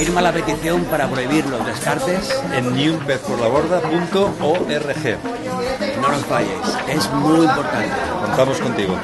Firma la petición para prohibir los descartes. En newpezporlaborda.org. No nos falléis, es muy importante. Contamos contigo.